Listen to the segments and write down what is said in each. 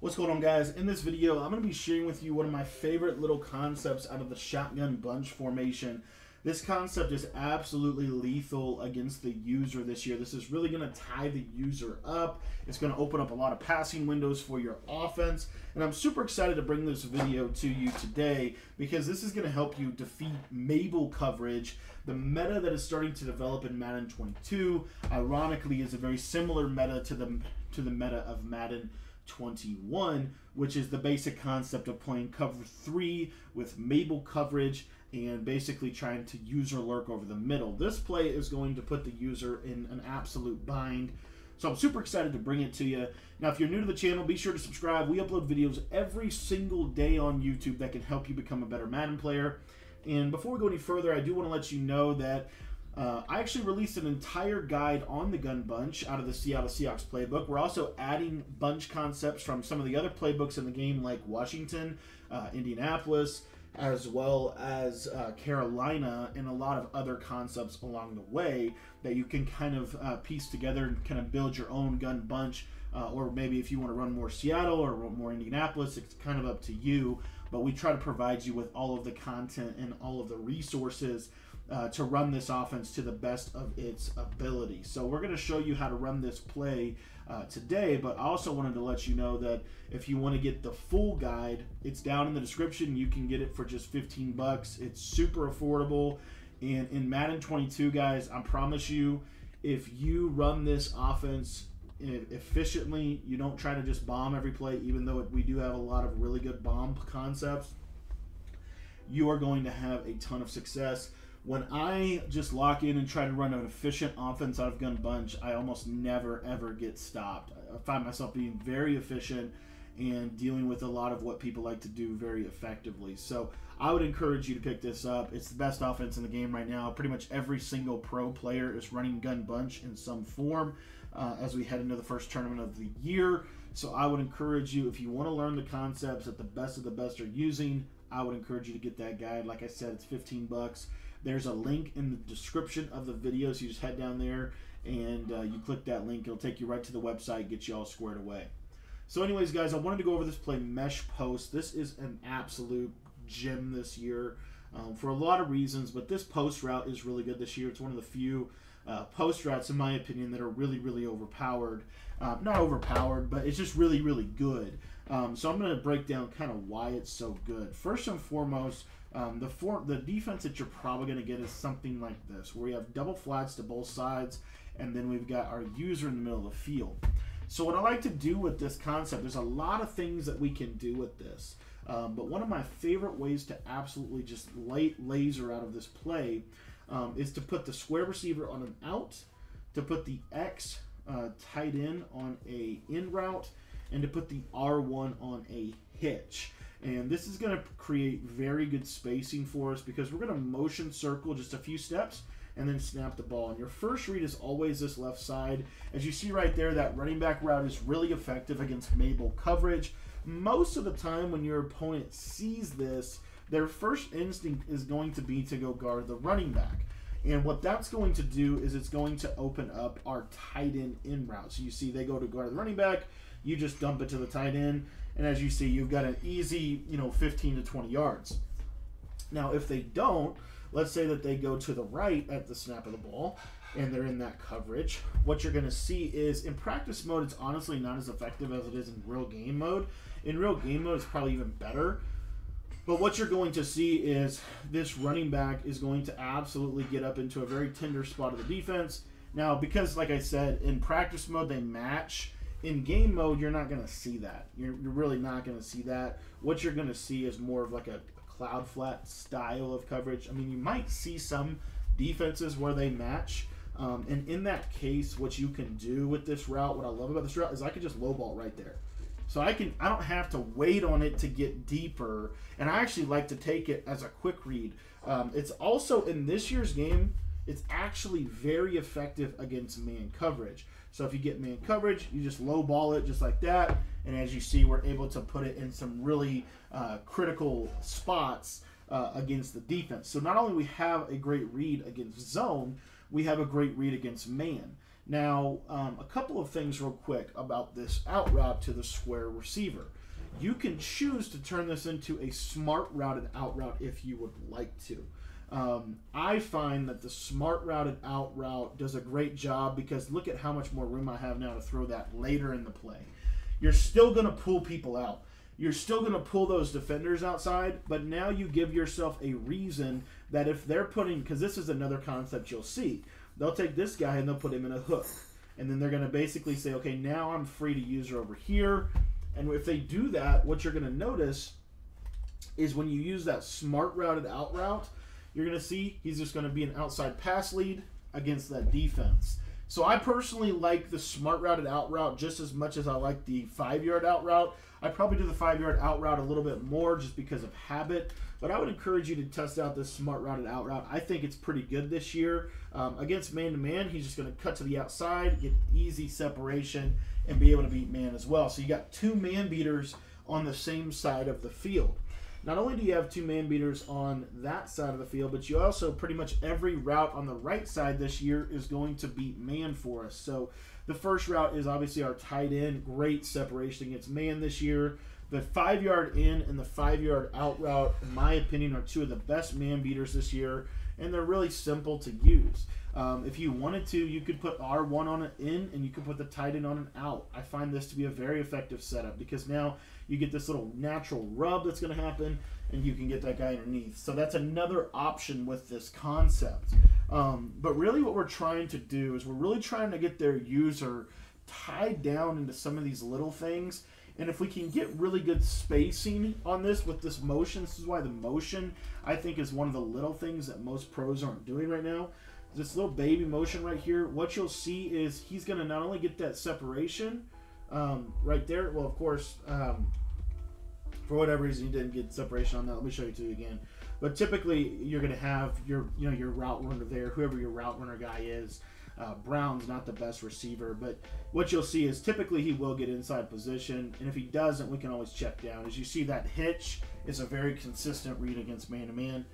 What's going on guys? In this video, I'm going to be sharing with you one of my favorite little concepts out of the shotgun bunch formation. This concept is absolutely lethal against the user this year. This is really going to tie the user up. It's going to open up a lot of passing windows for your offense. And I'm super excited to bring this video to you today because this is going to help you defeat Mabel coverage. The meta that is starting to develop in Madden 22, ironically, is a very similar meta to the, to the meta of Madden 21, which is the basic concept of playing cover three with Mabel coverage and basically trying to user lurk over the middle. This play is going to put the user in an absolute bind. So I'm super excited to bring it to you. Now, if you're new to the channel, be sure to subscribe. We upload videos every single day on YouTube that can help you become a better Madden player. And before we go any further, I do want to let you know that uh, I actually released an entire guide on the gun bunch out of the Seattle Seahawks playbook. We're also adding bunch concepts from some of the other playbooks in the game, like Washington, uh, Indianapolis, as well as uh, Carolina, and a lot of other concepts along the way that you can kind of uh, piece together and kind of build your own gun bunch. Uh, or maybe if you want to run more Seattle or more Indianapolis, it's kind of up to you. But we try to provide you with all of the content and all of the resources uh, to run this offense to the best of its ability. So we're going to show you how to run this play uh, today, but I also wanted to let you know that if you want to get the full guide, it's down in the description. You can get it for just 15 bucks. It's super affordable. And in Madden 22, guys, I promise you, if you run this offense efficiently, you don't try to just bomb every play, even though we do have a lot of really good bomb concepts, you are going to have a ton of success when I just lock in and try to run an efficient offense out of gun bunch, I almost never ever get stopped. I find myself being very efficient and dealing with a lot of what people like to do very effectively. So I would encourage you to pick this up. It's the best offense in the game right now. Pretty much every single pro player is running gun bunch in some form uh, as we head into the first tournament of the year. So I would encourage you, if you want to learn the concepts that the best of the best are using, I would encourage you to get that guide. Like I said, it's 15 bucks. There's a link in the description of the video, so you just head down there and uh, you click that link. It'll take you right to the website, get you all squared away. So, anyways, guys, I wanted to go over this play mesh post. This is an absolute gem this year um, for a lot of reasons, but this post route is really good this year. It's one of the few uh, post routes, in my opinion, that are really, really overpowered. Um, not overpowered, but it's just really, really good. Um, so I'm going to break down kind of why it's so good. First and foremost, um, the for, the defense that you're probably going to get is something like this, where we have double flats to both sides, and then we've got our user in the middle of the field. So what I like to do with this concept, there's a lot of things that we can do with this. Um, but one of my favorite ways to absolutely just light laser out of this play um, is to put the square receiver on an out, to put the X uh, tight end on a in route, and to put the R1 on a hitch. And this is going to create very good spacing for us because we're going to motion circle just a few steps and then snap the ball. And your first read is always this left side. As you see right there, that running back route is really effective against Mabel coverage. Most of the time when your opponent sees this, their first instinct is going to be to go guard the running back. And what that's going to do is it's going to open up our tight end in route. So you see they go to guard the running back, you just dump it to the tight end, and as you see, you've got an easy, you know, 15 to 20 yards. Now, if they don't, let's say that they go to the right at the snap of the ball and they're in that coverage, what you're going to see is in practice mode, it's honestly not as effective as it is in real game mode. In real game mode, it's probably even better. But what you're going to see is this running back is going to absolutely get up into a very tender spot of the defense. Now, because, like I said, in practice mode, they match in game mode, you're not going to see that. You're, you're really not going to see that. What you're going to see is more of like a, cloud flat style of coverage. I mean, you might see some defenses where they match. Um, and in that case, what you can do with this route, what I love about this route is I could just lowball right there. So I can I don't have to wait on it to get deeper, and I actually like to take it as a quick read. Um, it's also in this year's game, it's actually very effective against man coverage. So if you get man coverage, you just low ball it just like that. And as you see, we're able to put it in some really uh, critical spots uh, against the defense. So not only we have a great read against zone, we have a great read against man. Now, um, a couple of things real quick about this out route to the square receiver. You can choose to turn this into a smart routed out route if you would like to. Um, I find that the smart routed out route does a great job because look at how much more room I have now to throw that later in the play. You're still going to pull people out. You're still going to pull those defenders outside, but now you give yourself a reason that if they're putting, because this is another concept you'll see, they'll take this guy and they'll put him in a hook. And then they're going to basically say, okay, now I'm free to use her over here. And if they do that, what you're going to notice is when you use that smart routed out route, you're going to see he's just going to be an outside pass lead against that defense. So I personally like the smart routed out route just as much as I like the five yard out route. I probably do the five yard out route a little bit more just because of habit. But I would encourage you to test out this smart routed out route. I think it's pretty good this year. Um, against man to man, he's just going to cut to the outside, get easy separation, and be able to beat man as well. So you got two man beaters on the same side of the field. Not only do you have two man beaters on that side of the field, but you also pretty much every route on the right side this year is going to beat man for us. So the first route is obviously our tight end, great separation against man this year. The five yard in and the five yard out route, in my opinion, are two of the best man beaters this year, and they're really simple to use. Um, if you wanted to, you could put R1 on an in and you could put the tight end on an out. I find this to be a very effective setup because now you get this little natural rub that's going to happen and you can get that guy underneath. So that's another option with this concept. Um, but really, what we're trying to do is we're really trying to get their user tied down into some of these little things. And if we can get really good spacing on this with this motion, this is why the motion I think is one of the little things that most pros aren't doing right now. This little baby motion right here, what you'll see is he's going to not only get that separation um, right there. Well, of course, um, for whatever reason he didn't get separation on that. Let me show you two again. But typically, you're going to have your you know your route runner there, whoever your route runner guy is. Uh, Brown's not the best receiver, but what you'll see is typically he will get inside position, and if he doesn't, we can always check down. As you see, that hitch is a very consistent read against man to man.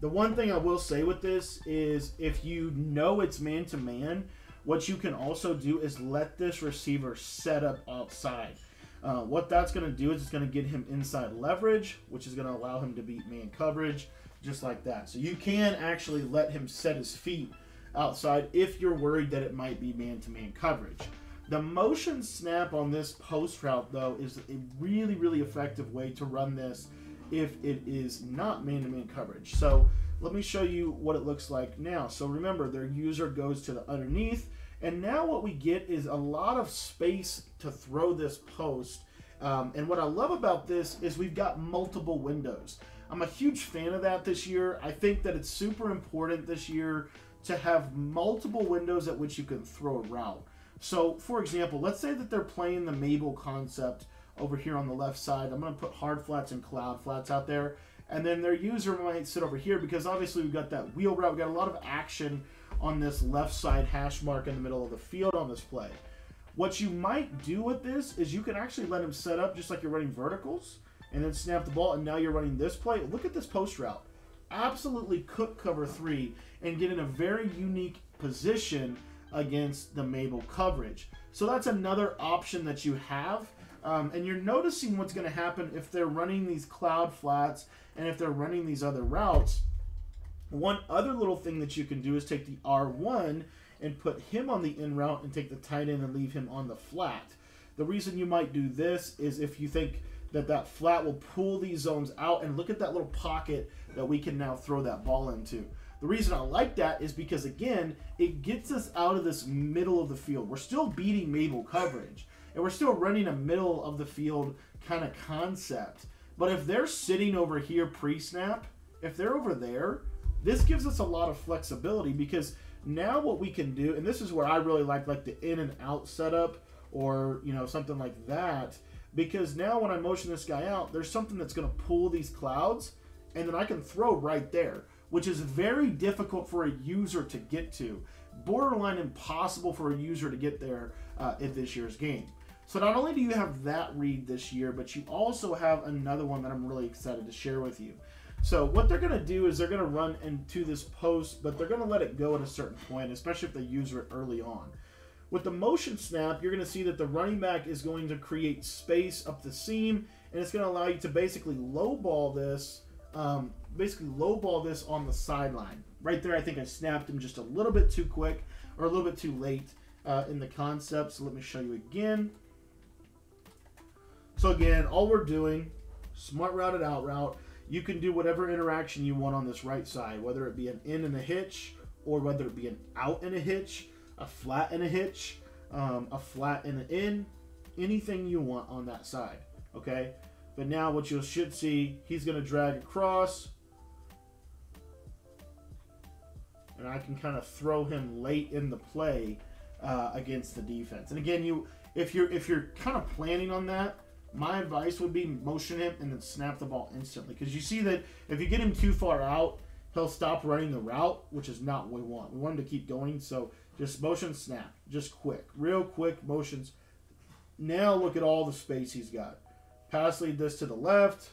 the one thing I will say with this is if you know it's man to man, what you can also do is let this receiver set up outside. Uh, what that's going to do is it's going to get him inside leverage, which is going to allow him to beat man coverage, just like that. So you can actually let him set his feet outside if you're worried that it might be man-to-man coverage. The motion snap on this post route, though, is a really, really effective way to run this if it is not man-to-man coverage. So let me show you what it looks like now. So remember, their user goes to the underneath, and now what we get is a lot of space to throw this post. Um, and what I love about this is we've got multiple windows. I'm a huge fan of that this year. I think that it's super important this year to have multiple windows at which you can throw a route. So, for example, let's say that they're playing the Mabel concept over here on the left side. I'm going to put hard flats and cloud flats out there. And then their user might sit over here because obviously we've got that wheel route. We've got a lot of action on this left side hash mark in the middle of the field on this play. What you might do with this is you can actually let him set up just like you're running verticals and then snap the ball and now you're running this play. Look at this post route. Absolutely cook cover three and get in a very unique position against the Mabel coverage. So that's another option that you have. Um, and you're noticing what's going to happen if they're running these cloud flats and if they're running these other routes. One other little thing that you can do is take the R1 and put him on the in route and take the tight end and leave him on the flat. The reason you might do this is if you think that that flat will pull these zones out and look at that little pocket that we can now throw that ball into. The reason I like that is because, again, it gets us out of this middle of the field. We're still beating Mabel coverage, and we're still running a middle of the field kind of concept. But if they're sitting over here pre snap, if they're over there, this gives us a lot of flexibility because now what we can do, and this is where I really like like the in and out setup or you know something like that, because now when I motion this guy out, there's something that's going to pull these clouds, and then I can throw right there which is very difficult for a user to get to. Borderline impossible for a user to get there uh, in this year's game. So not only do you have that read this year, but you also have another one that I'm really excited to share with you. So what they're going to do is they're going to run into this post, but they're going to let it go at a certain point, especially if they use it early on. With the motion snap, you're going to see that the running back is going to create space up the seam, and it's going to allow you to basically low ball this, um, basically low ball this on the sideline. Right there, I think I snapped him just a little bit too quick or a little bit too late uh, in the concept. So let me show you again. So again, all we're doing, smart routed out route, you can do whatever interaction you want on this right side, whether it be an in and a hitch, or whether it be an out and a hitch, a flat and a hitch, um, a flat and an in, anything you want on that side, okay? But now what you should see, he's going to drag across, and I can kind of throw him late in the play uh, against the defense. And again, you if you're if you're kind of planning on that, my advice would be motion him and then snap the ball instantly because you see that if you get him too far out, he'll stop running the route, which is not what we want. We want him to keep going, so just motion snap, just quick, real quick motions. Now look at all the space he's got. Pass lead this to the left,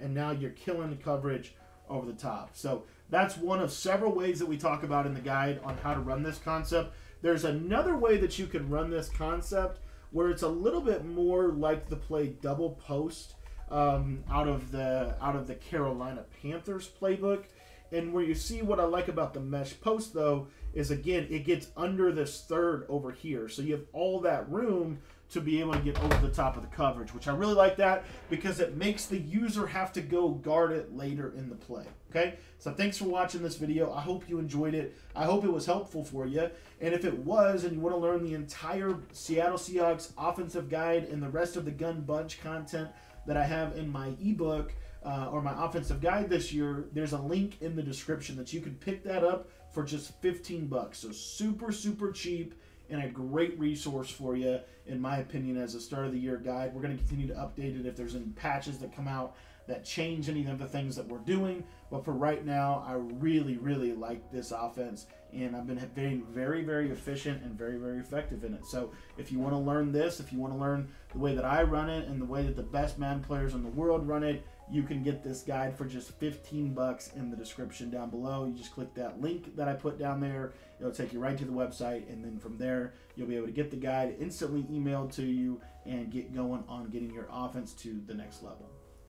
and now you're killing the coverage over the top. So that's one of several ways that we talk about in the guide on how to run this concept. There's another way that you can run this concept where it's a little bit more like the play double post um, out of the out of the Carolina Panthers playbook. And where you see what I like about the mesh post though is again it gets under this third over here, so you have all that room to be able to get over the top of the coverage, which I really like that because it makes the user have to go guard it later in the play. Okay, so thanks for watching this video. I hope you enjoyed it. I hope it was helpful for you. And if it was, and you want to learn the entire Seattle Seahawks offensive guide and the rest of the gun bunch content that I have in my ebook uh, or my offensive guide this year, there's a link in the description that you can pick that up for just 15 bucks. So super, super cheap and a great resource for you, in my opinion, as a start of the year guide. We're going to continue to update it if there's any patches that come out that change any of the things that we're doing. But for right now, I really, really like this offense, and I've been being very, very efficient and very, very effective in it. So if you want to learn this, if you want to learn the way that I run it and the way that the best man players in the world run it, you can get this guide for just 15 bucks in the description down below. You just click that link that I put down there. It'll take you right to the website, and then from there, you'll be able to get the guide instantly emailed to you and get going on getting your offense to the next level.